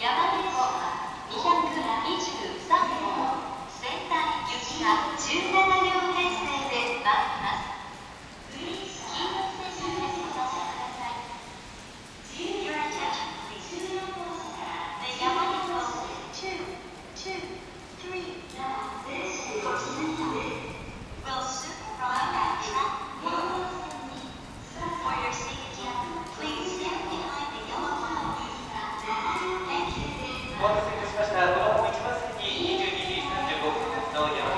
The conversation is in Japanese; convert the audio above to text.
山手湖は223号線対雪が17両編成。California.